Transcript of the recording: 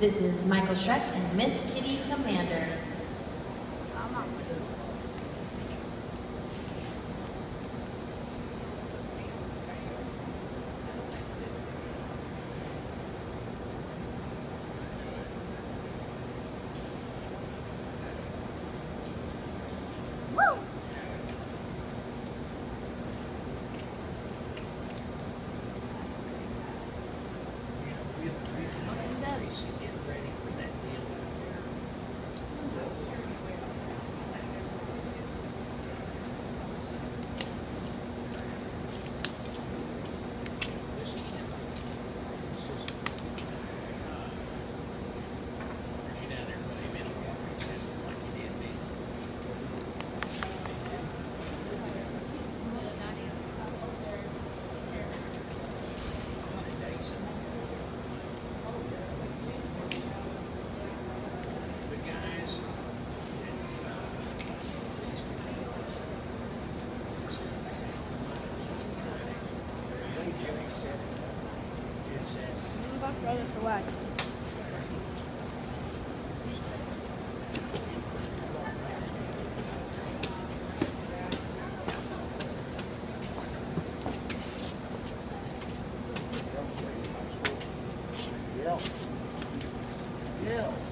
This is Michael Schreck and Miss Kitty Commander. not throw this away. Yeah. Yeah.